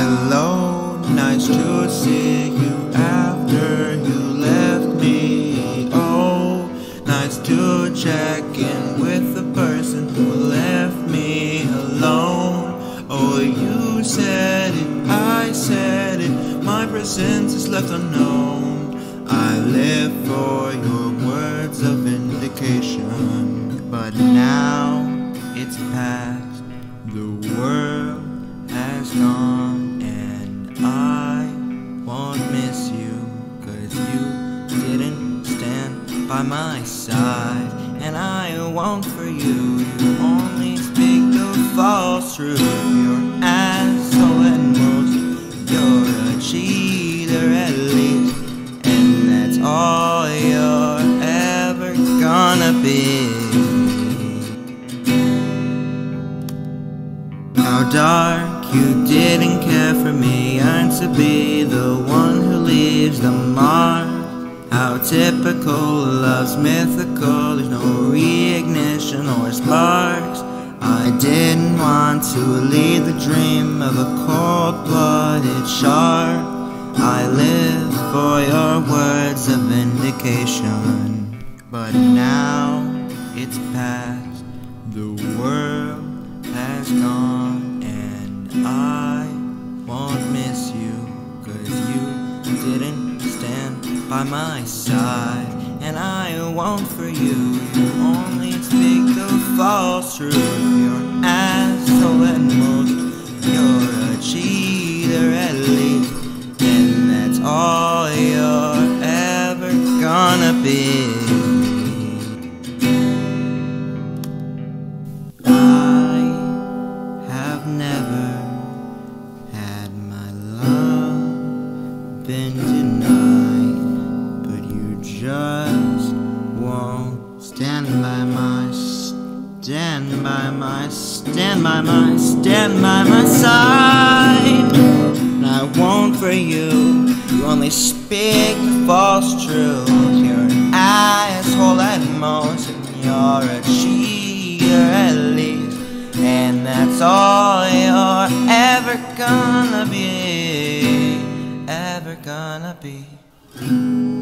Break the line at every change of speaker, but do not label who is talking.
Hello, nice to see you after you left me. Oh, nice to check in with the person who left me alone. Oh, you said it, I said it, my presence is left unknown. I live for your words of vindication, but now it's past. The world has gone, by my side, and I won't for you. You only speak the false truth. You're asshole at most, you're a cheater at least, and that's all you're ever gonna be. How dark you didn't care for me Yearn to be the one who leaves the mark How typical love's mythical. There's no reignition or sparks. I didn't want to lead the dream of a cold-blooded shark. I live for your words of vindication. But now it's past. The world has gone and I won't miss you Cause you didn't by my side And I won't for you. You only speak the false truth. You're an asshole at most. You're a cheater at least. And that's all you're ever gonna be. I have never had my love been denied, just won't stand by my, stand by my, stand by my, stand by my side. And I won't for you. You only speak the false truth. You're an asshole at most, and you're a cheater at least. And that's all you're ever gonna be, ever gonna be.